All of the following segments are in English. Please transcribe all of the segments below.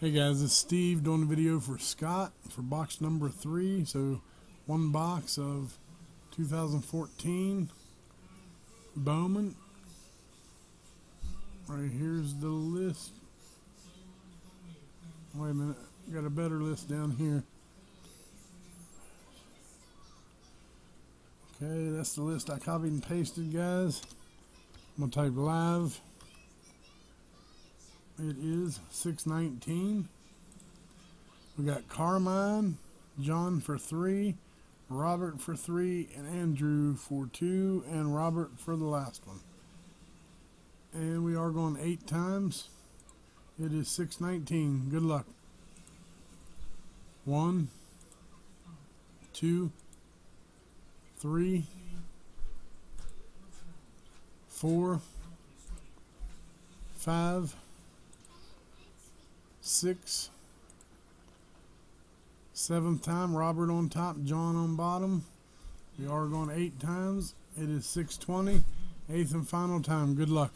Hey guys, it's Steve doing a video for Scott for box number three. So, one box of 2014 Bowman. Right here's the list. Wait a minute, got a better list down here. Okay, that's the list I copied and pasted, guys. I'm gonna type live. It is 619. We got Carmine, John for three, Robert for three, and Andrew for two, and Robert for the last one. And we are going eight times. It is 619. Good luck. One, two, three, four, five, six, seventh time, Robert on top, John on bottom. We are going eight times. It is 620, eighth and final time. Good luck.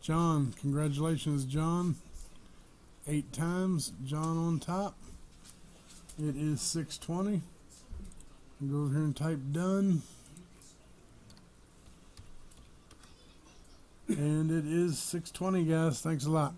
John, congratulations, John. Eight times, John on top. It is 620. Go over here and type done. And it is 620, guys. Thanks a lot.